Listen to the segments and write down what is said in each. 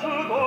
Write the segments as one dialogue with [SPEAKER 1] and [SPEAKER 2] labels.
[SPEAKER 1] 是多。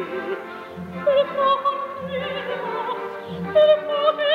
[SPEAKER 1] Thank you.